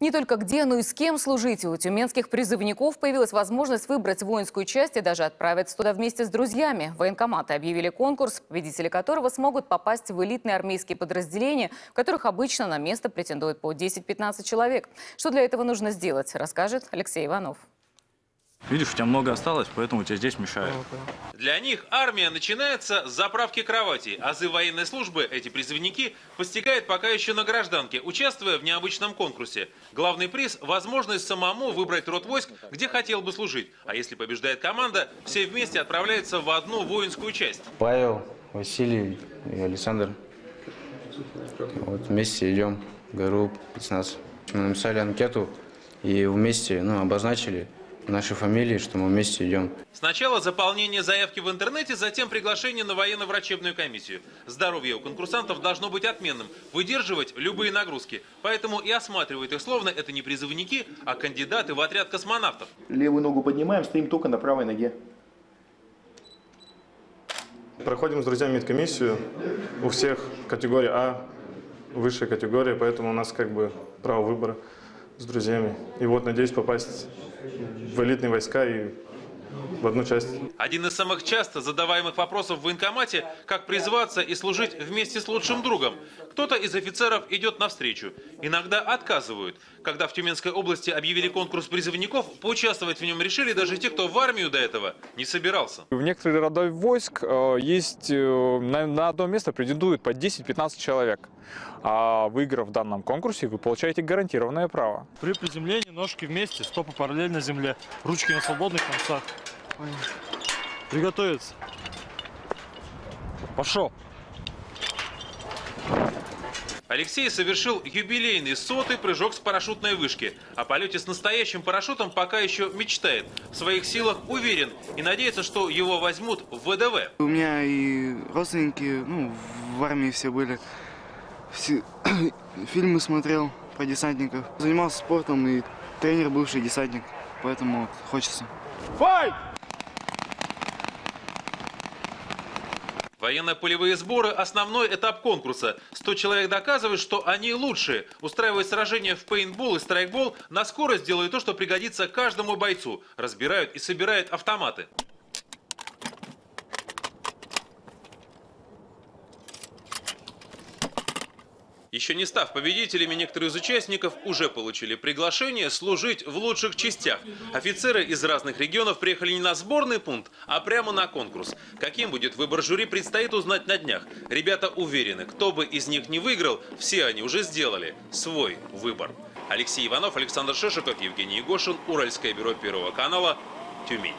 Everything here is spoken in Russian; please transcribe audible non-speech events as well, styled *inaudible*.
Не только где, но и с кем служить. У тюменских призывников появилась возможность выбрать воинскую часть и даже отправиться туда вместе с друзьями. Военкоматы объявили конкурс, победители которого смогут попасть в элитные армейские подразделения, в которых обычно на место претендуют по 10-15 человек. Что для этого нужно сделать, расскажет Алексей Иванов. Видишь, у тебя много осталось, поэтому тебе здесь мешает. Для них армия начинается с заправки кровати, а за военной службы эти призывники постигают пока еще на гражданке, участвуя в необычном конкурсе. Главный приз – возможность самому выбрать род войск, где хотел бы служить. А если побеждает команда, все вместе отправляются в одну воинскую часть. Павел, Василий и Александр. Вот вместе идем в ГРУ 15. Мы написали анкету и вместе ну, обозначили наши фамилии, что мы вместе идем. Сначала заполнение заявки в интернете, затем приглашение на военно-врачебную комиссию. Здоровье у конкурсантов должно быть отменным, выдерживать любые нагрузки. Поэтому и осматривают их словно это не призывники, а кандидаты в отряд космонавтов. Левую ногу поднимаем, стоим только на правой ноге. Проходим с друзьями медкомиссию. У всех категория А, высшая категория, поэтому у нас как бы право выбора с друзьями. И вот надеюсь попасть в элитные войска и в одну часть. Один из самых часто задаваемых вопросов в военкомате – как призваться и служить вместе с лучшим другом. Кто-то из офицеров идет навстречу. Иногда отказывают. Когда в Тюменской области объявили конкурс призывников, поучаствовать в нем решили даже те, кто в армию до этого не собирался. В некоторых родах войск э, есть э, на, на одно место претендуют по 10-15 человек. А выиграв в данном конкурсе, вы получаете гарантированное право. При приземлении ножки вместе, стопы параллельно земле, ручки на свободных концах. Приготовиться. Пошел. Алексей совершил юбилейный сотый прыжок с парашютной вышки. О полете с настоящим парашютом пока еще мечтает. В своих силах уверен и надеется, что его возьмут в ВДВ. У меня и родственники, ну, в армии все были. Все- *coughs* фильмы смотрел про десантников. Занимался спортом и тренер бывший десантник, поэтому вот хочется. Военно-полевые сборы – основной этап конкурса. 100 человек доказывают, что они лучшие. Устраивают сражения в пейнтбол и страйкбол, на скорость делают то, что пригодится каждому бойцу. Разбирают и собирают автоматы. Еще не став победителями, некоторые из участников уже получили приглашение служить в лучших частях. Офицеры из разных регионов приехали не на сборный пункт, а прямо на конкурс. Каким будет выбор жюри, предстоит узнать на днях. Ребята уверены, кто бы из них не выиграл, все они уже сделали свой выбор. Алексей Иванов, Александр Шишиков, Евгений Егошин, Уральское бюро Первого канала, Тюмень.